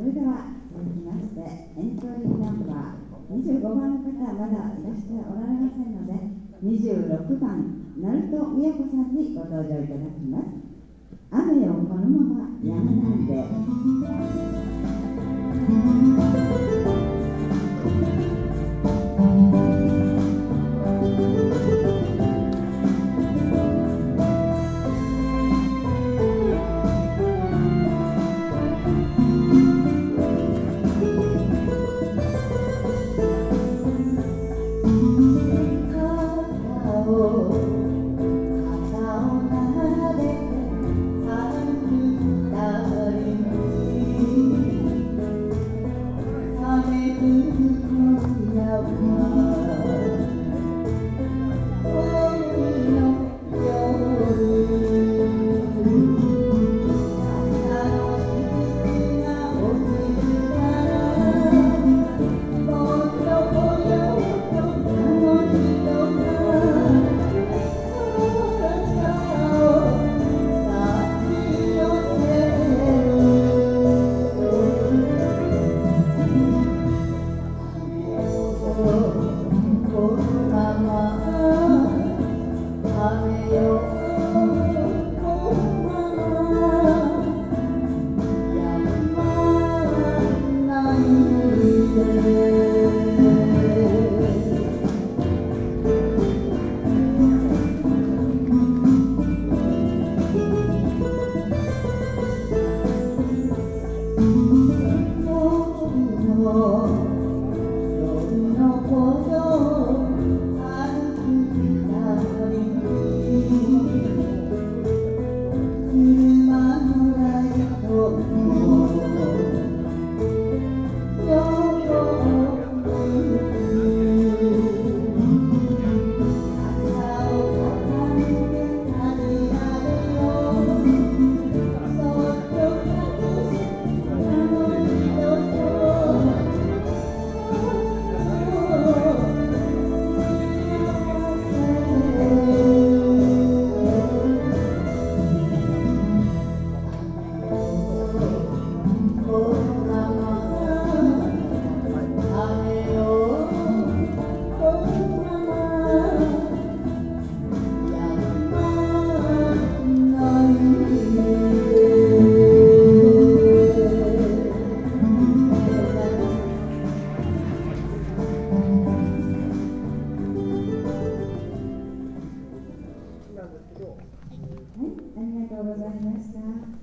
それでは続きましてエントリーナンバー25番の方まだいらしておられませんので26番鳴門美也子さんにご登場いただきます。没有 forgiveness now.